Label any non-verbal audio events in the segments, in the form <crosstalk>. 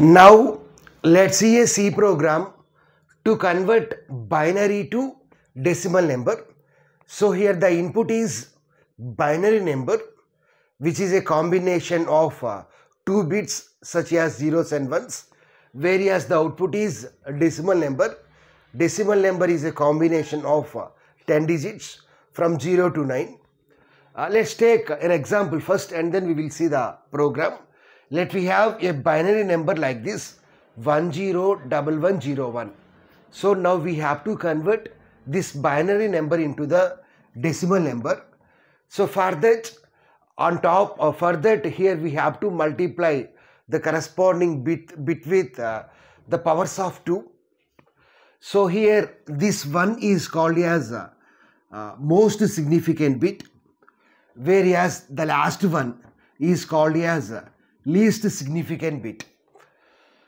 Now let's see a C program to convert binary to decimal number. So here the input is binary number which is a combination of uh, two bits such as zeros and ones whereas the output is decimal number. Decimal number is a combination of uh, 10 digits from 0 to 9. Uh, let's take an example first and then we will see the program. Let we have a binary number like this 101101. So now we have to convert this binary number into the decimal number. So for that on top or for that here we have to multiply the corresponding bit, bit with uh, the powers of 2. So here this one is called as uh, uh, most significant bit whereas the last one is called as uh, least significant bit.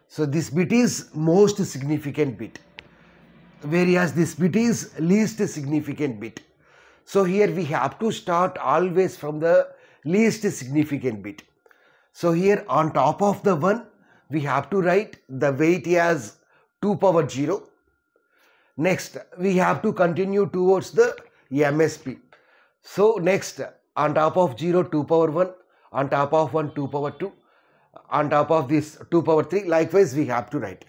So this bit is most significant bit whereas this bit is least significant bit. So here we have to start always from the least significant bit. So here on top of the 1 we have to write the weight as 2 power 0. Next we have to continue towards the MSB. So next on top of 0 2 power 1 on top of 1 2 power 2 on top of this 2 power 3 likewise we have to write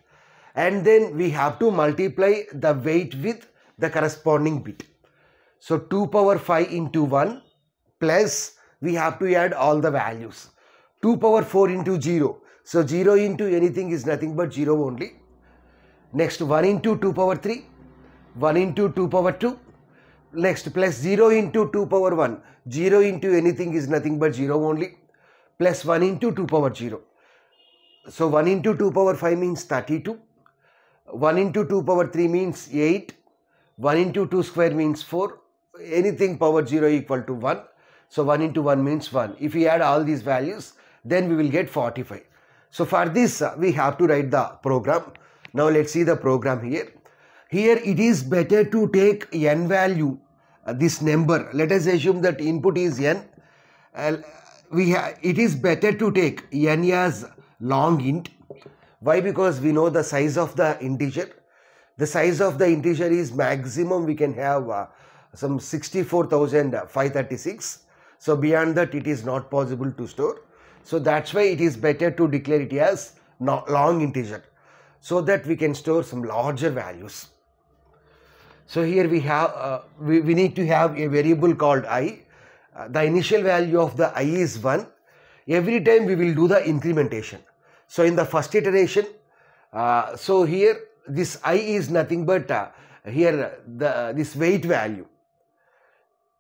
and then we have to multiply the weight with the corresponding bit. So 2 power 5 into 1 plus we have to add all the values. 2 power 4 into 0. So 0 into anything is nothing but 0 only. Next 1 into 2 power 3. 1 into 2 power 2. Next plus 0 into 2 power 1. 0 into anything is nothing but 0 only. Plus 1 into 2 power 0. So 1 into 2 power 5 means 32. 1 into 2 power 3 means 8. 1 into 2 square means 4. Anything power 0 equal to 1. So 1 into 1 means 1. If we add all these values, then we will get 45. So for this, uh, we have to write the program. Now let's see the program here. Here it is better to take n value, uh, this number. Let us assume that input is n. Uh, we have it is better to take n as long int. Why? Because we know the size of the integer. The size of the integer is maximum we can have uh, some 64,536. So beyond that it is not possible to store. So that's why it is better to declare it as long integer so that we can store some larger values. So here we have, uh, we, we need to have a variable called i. Uh, the initial value of the i is 1. Every time we will do the incrementation. So in the first iteration, uh, so here this i is nothing but uh, here the this weight value.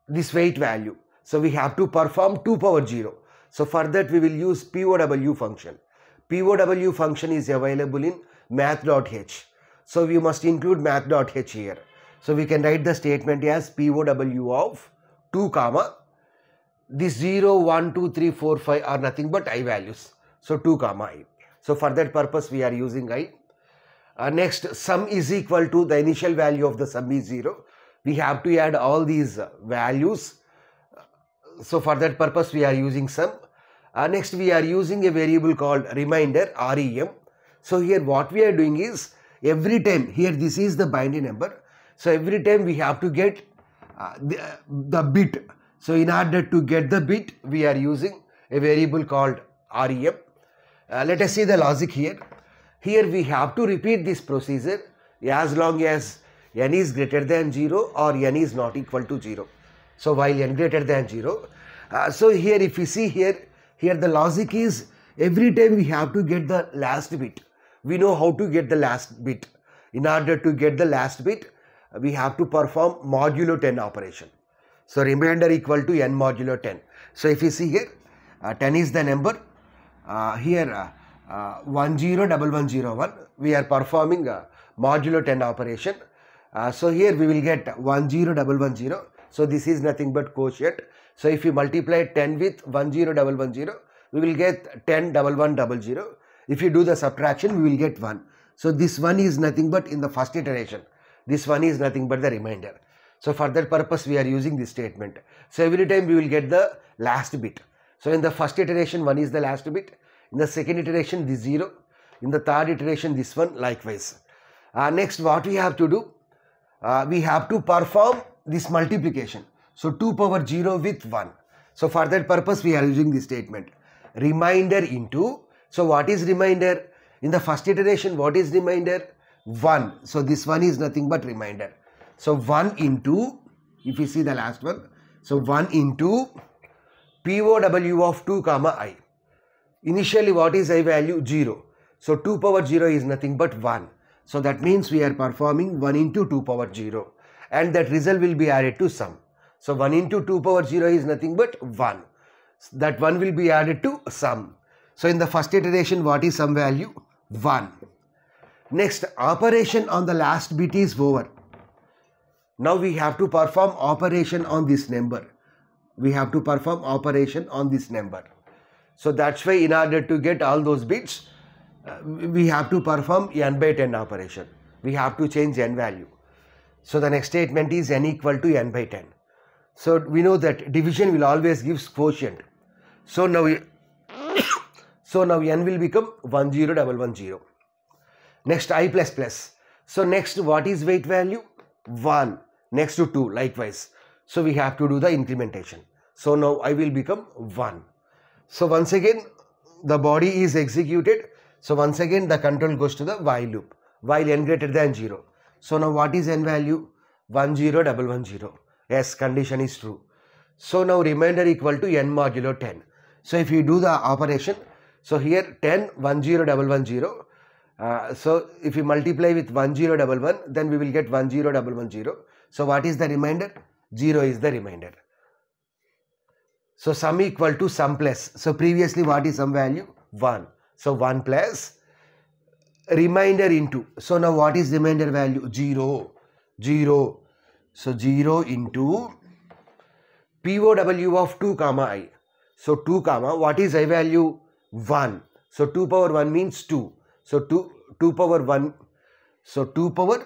This weight value. So we have to perform 2 power 0. So for that we will use POW function. POW function is available in math.h. So we must include math.h here. So we can write the statement as POW of 2 comma this 0, 1, 2, 3, 4, 5 are nothing but i values. So 2 comma i. So for that purpose we are using i. Uh, next sum is equal to the initial value of the sum is 0. We have to add all these values so for that purpose we are using sum. Uh, next we are using a variable called reminder rem. So here what we are doing is every time here this is the binary number. So every time we have to get uh, the, uh, the bit. So in order to get the bit we are using a variable called rem. Uh, let us see the logic here. Here we have to repeat this procedure as long as n is greater than 0 or n is not equal to 0. So while n greater than 0. Uh, so here if you see here, here the logic is every time we have to get the last bit. We know how to get the last bit. In order to get the last bit, we have to perform modulo 10 operation. So remainder equal to n modulo 10. So if you see here, uh, 10 is the number. Uh, here uh, 101101, we are performing modulo 10 operation. so here we will get 10110 so this is nothing but quotient. So if you multiply 10 with 10110, we will get 10 1100. If you do the subtraction, we will get 1. So this one is nothing but in the first iteration. This one is nothing but the remainder. So for that purpose, we are using this statement. So every time we will get the last bit. So in the first iteration, 1 is the last bit. In the second iteration, this 0. In the third iteration, this one likewise. Uh, next, what we have to do? Uh, we have to perform this multiplication. So 2 power 0 with 1. So for that purpose, we are using this statement. Reminder into, so what is reminder? In the first iteration, what is reminder? 1. So this one is nothing but remainder. So 1 into, if you see the last one, so 1 into POW of 2 comma i. Initially what is i value? 0. So 2 power 0 is nothing but 1. So that means we are performing 1 into 2 power 0 and that result will be added to sum. So 1 into 2 power 0 is nothing but 1. That 1 will be added to sum. So in the first iteration what is sum value? 1. Next operation on the last bit is over. Now we have to perform operation on this number. We have to perform operation on this number. So that's why in order to get all those bits, uh, we have to perform n by 10 operation. We have to change n value. So the next statement is n equal to n by 10. So we know that division will always give quotient. So now, <coughs> so now n will become 10110. Next i plus plus. So next what is weight value? 1 next to 2 likewise. So we have to do the incrementation. So now I will become 1. So once again the body is executed. So once again the control goes to the while loop while n greater than 0. So now what is n value? 10110. Yes condition is true. So now remainder equal to n modulo 10. So if you do the operation, so here 10 10110. Uh, so if you multiply with 1011 then we will get 10110. So what is the remainder? 0 is the remainder. So sum equal to sum plus. So previously what is sum value? 1. So 1 plus remainder into. So now what is remainder value? 0. 0. So 0 into POW of 2 comma i. So 2 comma what is i value? 1. So 2 power 1 means 2. So 2, 2 power 1. So 2 power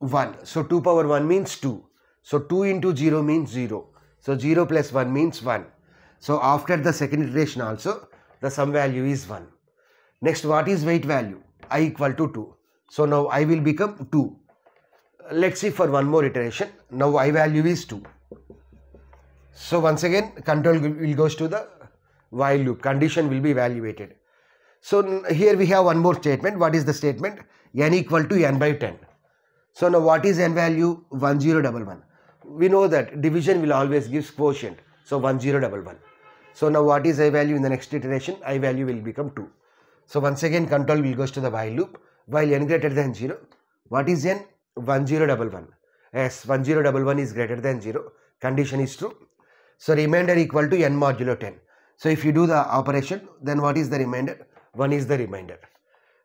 1. So 2 power 1 means 2. So 2 into 0 means 0. So 0 plus 1 means 1. So after the second iteration also the sum value is 1. Next what is weight value? i equal to 2. So now i will become 2. Let's see for one more iteration. Now i value is 2. So once again control will goes to the while loop. Condition will be evaluated. So here we have one more statement. What is the statement? n equal to n by 10. So now what is n value? 1011 we know that division will always give quotient. So 1011. So now what is i value in the next iteration? i value will become 2. So once again control will goes to the while loop while n greater than 0. What is n? 1011. Yes, 1011 is greater than 0. Condition is true. So remainder equal to n modulo 10. So if you do the operation then what is the remainder? 1 is the remainder.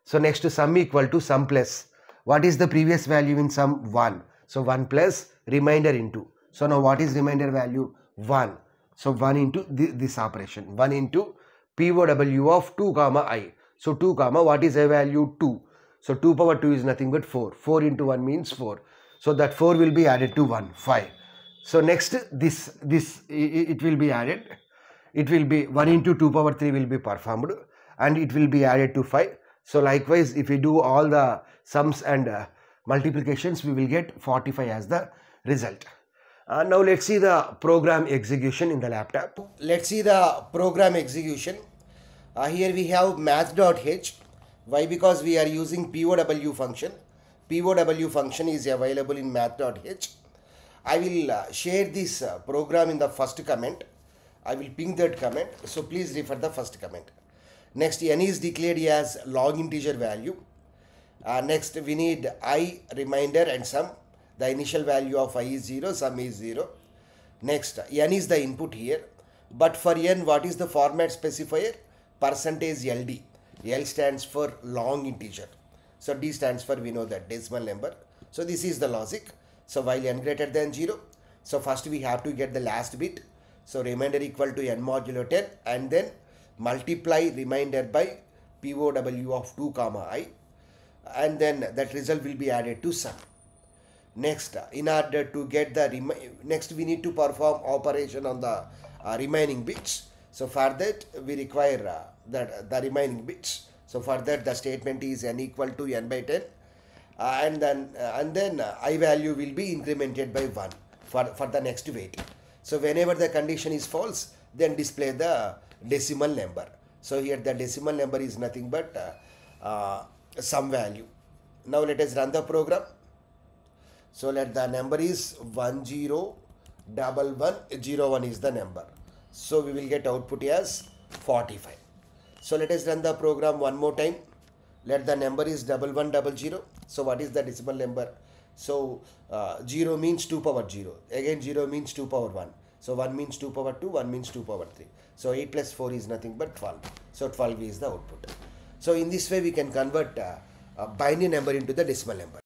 So next to sum equal to sum plus. What is the previous value in sum? 1. So 1 plus remainder into. So now what is remainder value? 1. So 1 into this operation. 1 into POW of 2 comma i. So 2 comma what is a value? 2. So 2 power 2 is nothing but 4. 4 into 1 means 4. So that 4 will be added to 1. 5. So next this this it will be added. It will be 1 into 2 power 3 will be performed and it will be added to 5. So likewise if we do all the sums and uh, multiplications we will get 45 as the result. Uh, now let's see the program execution in the laptop. Let's see the program execution. Uh, here we have math.h. Why? Because we are using POW function. POW function is available in math.h. I will uh, share this uh, program in the first comment. I will ping that comment. So please refer the first comment. Next n is declared as long integer value. Uh, next we need i remainder and sum. The initial value of i is 0 sum is 0 next n is the input here. But for n what is the format specifier? Percentage ld l stands for long integer. So d stands for we know that decimal number. So this is the logic. So while n greater than 0 so first we have to get the last bit. So remainder equal to n modulo 10 and then multiply remainder by POW of 2 comma i and then that result will be added to sum. Next in order to get the next we need to perform operation on the uh, remaining bits. So for that we require uh, that the remaining bits. So for that the statement is n equal to n by 10 uh, and then uh, and then uh, i value will be incremented by 1 for, for the next weight. So whenever the condition is false then display the decimal number. So here the decimal number is nothing but uh, uh, sum value. Now let us run the program. So let the number is 101101 is the number. So we will get output as 45. So let us run the program one more time. Let the number is double one double zero. So what is the decimal number? So uh, 0 means 2 power 0. Again 0 means 2 power 1. So 1 means 2 power 2, 1 means 2 power 3. So 8 plus 4 is nothing but 12. So 12 is the output. So in this way we can convert uh, a binary number into the decimal number.